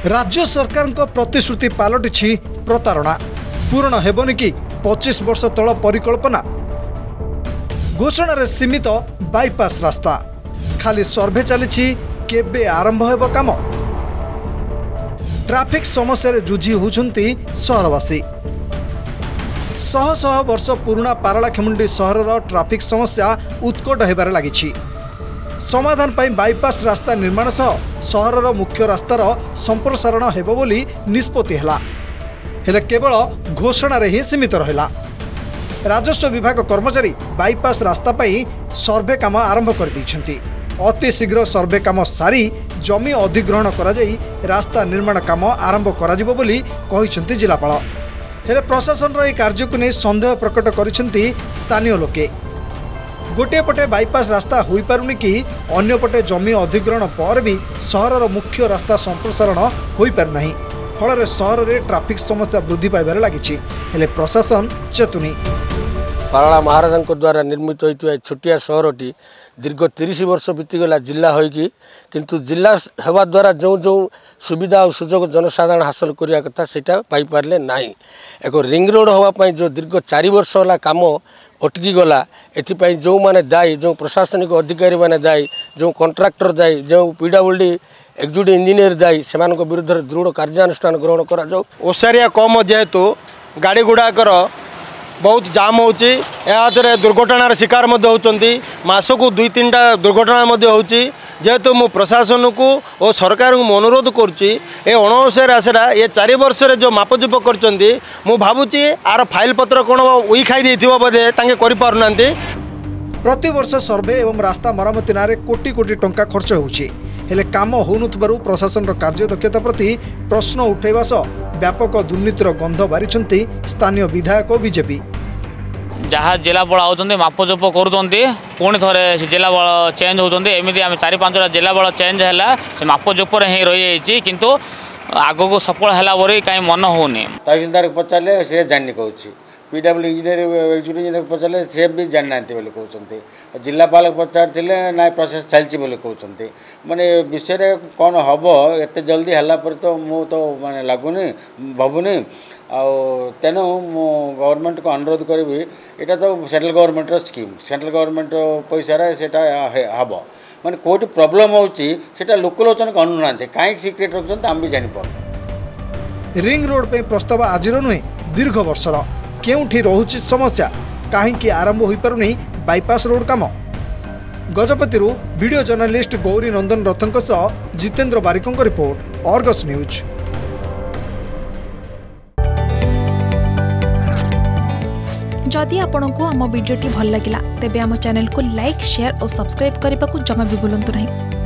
ରାଜ୍ୟ ସରକାରଙ୍କ ପ୍ରତିଶ୍ରୁତି ପାଲଟିଛି ପ୍ରତାରଣା। ପୂରଣ ହେବନି କି? ପଚିଶ ବର୍ଷ ତଳ ପରିକଳ୍ପନା। ଘୋଷଣାରେ ସୀମିତ ବାଇପାସ୍ ରାସ୍ତା। ଖାଲି ସର୍ଭେ ଚାଲିଛି କେବେ ଆରମ୍ଭ ହେବ କାମ? ଟ୍ରାଫିକ୍ ସମସ୍ୟାରେ ଜୁଝି ହେଉଛନ୍ତି ସହରବାସୀ। ଶହ ଶହ ବର୍ଷ ପୁରୁଣା ପାରଳାଖେମୁଣ୍ଡି ସହରର ଟ୍ରାଫିକ୍ ସମସ୍ୟା ଉତ୍କଟ ହେବାରେ ଲାଗିଛି। ସମାଧାନ ପାଇଁ ବାଇପାସ୍ ରାସ୍ତା ନିର୍ମାଣ ସହ ସହରର ମୁଖ୍ୟ ରାସ୍ତାର ସମ୍ପ୍ରସାରଣ ହେବ ବୋଲି ନିଷ୍ପତ୍ତି ହେଲା। ହେଲେ କେବଳ ଘୋଷଣାରେ ହିଁ ସୀମିତ ରହିଲା। ରାଜସ୍ୱ ବିଭାଗ କର୍ମଚାରୀ ବାଇପାସ୍ ରାସ୍ତା ପାଇଁ ସର୍ଭେ କାମ ଆରମ୍ଭ କରିଦେଇଛନ୍ତି। ଅତି ଶୀଘ୍ର ସର୍ଭେ କାମ ସାରି ଜମି ଅଧିଗ୍ରହଣ କରାଯାଇ ରାସ୍ତା ନିର୍ମାଣ କାମ ଆରମ୍ଭ କରାଯିବ ବୋଲି କହିଛନ୍ତି ଜିଲ୍ଲାପାଳ। ହେଲେ ପ୍ରଶାସନର ଏହି କାର୍ଯ୍ୟକୁ ନେଇ ସନ୍ଦେହ ପ୍ରକଟ କରିଛନ୍ତି ସ୍ଥାନୀୟ ଲୋକେ। ଗୋଟିଏ ପଟେ ବାଇପାସ୍ ରାସ୍ତା ହୋଇପାରୁନି କି ଅନ୍ୟପଟେ ଜମି ଅଧିଗ୍ରହଣ ପରେ ବି ସହରର ମୁଖ୍ୟ ରାସ୍ତା ସମ୍ପ୍ରସାରଣ ହୋଇପାରୁନାହିଁ। ଫଳରେ ସହରରେ ଟ୍ରାଫିକ୍ ସମସ୍ୟା ବୃଦ୍ଧି ପାଇବାରେ ଲାଗିଛି। ହେଲେ ପ୍ରଶାସନ ଚେତୁନି। ପାରଳା ମହାରାଜାଙ୍କ ଦ୍ୱାରା ନିର୍ମିତ ହୋଇଥିବା ଏହି ଛୋଟିଆ ସହରଟି ଦୀର୍ଘ ତିରିଶ ବର୍ଷ ବିତିଗଲା ଜିଲ୍ଲା ହୋଇକି କିନ୍ତୁ ଜିଲ୍ଲା ହେବା ଦ୍ୱାରା ଯେଉଁ ଯେଉଁ ସୁବିଧା ଆଉ ସୁଯୋଗ ଜନସାଧାରଣ ହାସଲ କରିବା କଥା ସେଇଟା ପାଇପାରିଲେ ନାହିଁ ଏକ ରିଙ୍ଗ ରୋଡ଼ ହେବା ପାଇଁ ଯେଉଁ ଦୀର୍ଘ ଚାରି ବର୍ଷ ହେଲା କାମ ଅଟକି ଗଲା ଏଥିପାଇଁ ଯେଉଁମାନେ ଦାୟୀ ଯେଉଁ ପ୍ରଶାସନିକ ଅଧିକାରୀମାନେ ଦାୟୀ ଯେଉଁ କଣ୍ଟ୍ରାକ୍ଟର ଦାୟୀ ଯେଉଁ ପିଡବ୍ଲ୍ୟୁଡି ଏକ୍ଜିକ୍ୟୁଟିଭ୍ ଇଞ୍ଜିନିୟର ଦାୟୀ ସେମାନଙ୍କ ବିରୁଦ୍ଧରେ ଦୃଢ଼ କାର୍ଯ୍ୟାନୁଷ୍ଠାନ ଗ୍ରହଣ କରାଯାଉ ଓସାରିଆ କମ୍ ଯେହେତୁ ଗାଡ଼ି ଗୁଡ଼ାକର ବହୁତ ଜାମ୍ ହେଉଛି। ଏହା ଦେହରେ ଦୁର୍ଘଟଣାର ଶିକାର ମଧ୍ୟ ହେଉଛନ୍ତି। ମାସକୁ ଦୁଇ ତିନିଟା ଦୁର୍ଘଟଣା ମଧ୍ୟ ହେଉଛି। ଯେହେତୁ ମୁଁ ପ୍ରଶାସନକୁ ଓ ସରକାରଙ୍କୁ ମୁଁ ଅନୁରୋଧ କରୁଛି ଏ ଅଣଓସାରି ରାସ୍ତାଟା ଏ ଚାରି ବର୍ଷରେ ଯେଉଁ ମାପଚୁପ କରିଛନ୍ତି ମୁଁ ଭାବୁଛି ଆର ଫାଇଲ୍ ପତ୍ର କ'ଣ ଉଇ ଖାଇ ଦେଇଥିବ ବୋଧେ ତାଙ୍କେ କରିପାରୁନାହାନ୍ତି। ପ୍ରତିବର୍ଷ ସର୍ଭେ ଏବଂ ରାସ୍ତା ମରାମତି ନାଁରେ କୋଟି କୋଟି ଟଙ୍କା ଖର୍ଚ୍ଚ ହେଉଛି। ହେଲେ କାମ ହେଉନଥିବାରୁ ପ୍ରଶାସନର କାର୍ଯ୍ୟଦକ୍ଷତା ପ୍ରତି ପ୍ରଶ୍ନ ଉଠାଇବା ସହ ବ୍ୟାପକ ଦୁର୍ନୀତିର ଗନ୍ଧ ବାରିଛନ୍ତି ସ୍ଥାନୀୟ ବିଧାୟକ ବିଜେପି। ଯାହା ଜିଲ୍ଲାପାଳ ଆଉଛନ୍ତି ମାପଚୁପ କରୁଛନ୍ତି ପୁଣି ଥରେ ସେ ଜିଲ୍ଲାପାଳ ଚେଞ୍ଜ ହେଉଛନ୍ତି ଏମିତି ଆମେ ଚାରି ପାଞ୍ଚଟା ଜିଲ୍ଲାପାଳ ଚେଞ୍ଜ ହେଲା ସେ ମାପଚୁପରେ ହିଁ ରହିଯାଇଛି କିନ୍ତୁ ଆଗକୁ ସଫଳ ହେଲା ପରି କାହିଁ ମନ ହେଉନି। ତହସିଲଦାରକୁ ପଚାରିଲେ ସେ ଜାଣିନି କହୁଛି P W engineer executive engineer ପଚାରିଲେ ସେ ବି ଜାଣିନାହାନ୍ତି ବୋଲି କହୁଛନ୍ତି। ଜିଲ୍ଲାପାଳକୁ ପଚାରିଥିଲେ ନାଇଁ ପ୍ରୋସେସ୍ ଚାଲିଛି ବୋଲି କହୁଛନ୍ତି। ମାନେ ଏ ବିଷୟରେ କ'ଣ ହେବ ଏତେ ଜଲ୍ଦି ହେଲା ପରେ ତ ମୁଁ ତ ମାନେ ଲାଗୁନି ଭାବୁନି। ଆଉ ତେଣୁ ମୁଁ ଗଭର୍ଣ୍ଣମେଣ୍ଟକୁ ଅନୁରୋଧ କରିବି ଏଇଟା ତ ସେଣ୍ଟ୍ରାଲ୍ ଗଭର୍ଣ୍ଣମେଣ୍ଟର ସ୍କିମ୍ ସେଣ୍ଟ୍ରାଲ୍ ଗଭର୍ଣ୍ଣମେଣ୍ଟ ପଇସାରେ ସେଇଟା ହେବ। ମାନେ କେଉଁଠି ପ୍ରୋବ୍ଲେମ୍ ହେଉଛି ସେଇଟା ଲୋକଲୋଚନକୁ ଆଣୁନାହାନ୍ତି କାହିଁକି ସିକ୍ରେଟ୍ ରଖୁଛନ୍ତି ଆମେ ବି ଜାଣିପାରୁନୁ। ରିଙ୍ଗ ରୋଡ୍ ପାଇଁ ପ୍ରସ୍ତାବ ଆଜିର ନୁହେଁ ଦୀର୍ଘ ବର୍ଷର। କେଉଁଠି ରହୁଛି ସମସ୍ୟା କାହିଁକି ଆରମ୍ଭ ହୋଇପାରୁନି ବାଇପାସ୍ ରୋଡ୍ କାମ ଗଜପତିରୁ ଭିଡ଼ିଓ ଜର୍ଣ୍ଣାଲିଷ୍ଟ ଗୌରୀ ନନ୍ଦନ ରଥଙ୍କ ସହ ଜିତେନ୍ଦ୍ର ବାରିକଙ୍କ ରିପୋର୍ଟ ଅର୍ଗସ୍ ନ୍ୟୁଜ୍ जदि आपण को आम भिडी भल लगा तेब आम चैनल को लाइक शेयर और सब्सक्राइब करने को जमा भी भूलु नहीं